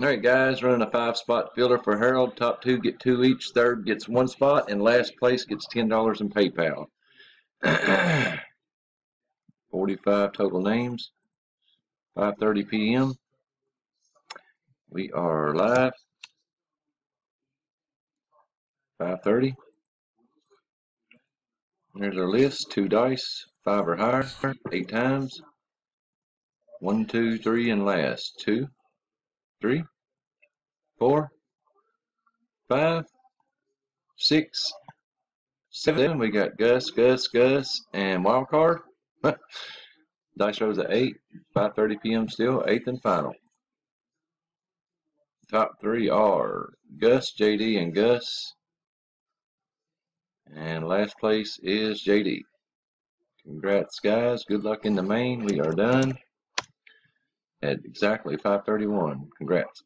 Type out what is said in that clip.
All right, guys, running a five spot filler for Harold. Top two get two each. Third gets one spot, and last place gets ten dollars in PayPal. 45 total names. 5:30 p.m. We are live. 5:30. There's our list. Two dice, five or higher, eight times. One, two, three, and last. Two, three, four, five, six, seven. We got Gus, Gus, Gus, and wild card. Dice rolls at eight. 5:30 p.m. Still eighth and final. Top three are Gus, JD, and Gus. And last place is JD. Congrats, guys. Good luck in the main. We are done at exactly 5:31. Congrats.